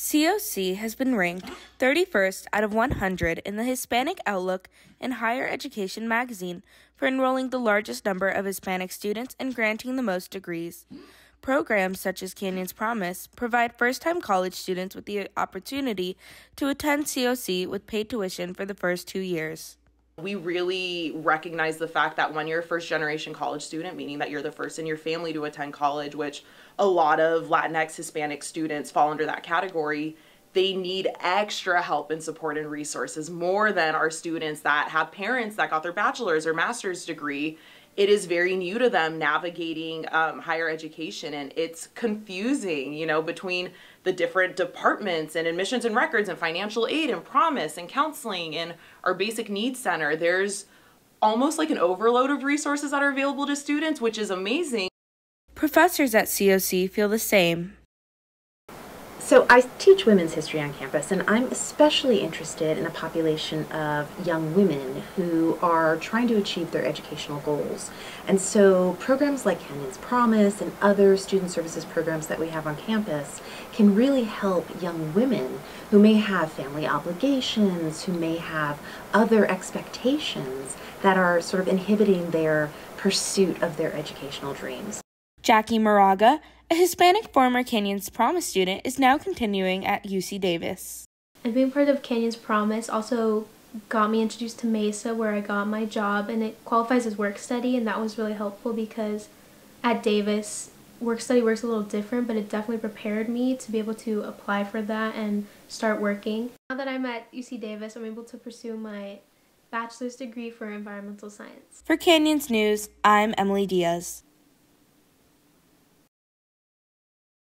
COC has been ranked 31st out of 100 in the Hispanic Outlook in Higher Education magazine for enrolling the largest number of Hispanic students and granting the most degrees. Programs such as Canyons Promise provide first time college students with the opportunity to attend COC with paid tuition for the first two years. We really recognize the fact that when you're a first generation college student, meaning that you're the first in your family to attend college, which a lot of Latinx Hispanic students fall under that category, they need extra help and support and resources more than our students that have parents that got their bachelor's or master's degree. It is very new to them navigating um, higher education and it's confusing you know between the different departments and admissions and records and financial aid and promise and counseling and our basic needs center. There's almost like an overload of resources that are available to students which is amazing. Professors at coc feel the same so I teach women's history on campus, and I'm especially interested in a population of young women who are trying to achieve their educational goals. And so programs like Canyons Promise and other student services programs that we have on campus can really help young women who may have family obligations, who may have other expectations that are sort of inhibiting their pursuit of their educational dreams. Jackie Moraga a Hispanic former Canyons Promise student is now continuing at UC Davis. And being part of Canyons Promise also got me introduced to Mesa where I got my job and it qualifies as work study and that was really helpful because at Davis work study works a little different but it definitely prepared me to be able to apply for that and start working. Now that I'm at UC Davis I'm able to pursue my bachelor's degree for environmental science. For Canyons News, I'm Emily Diaz.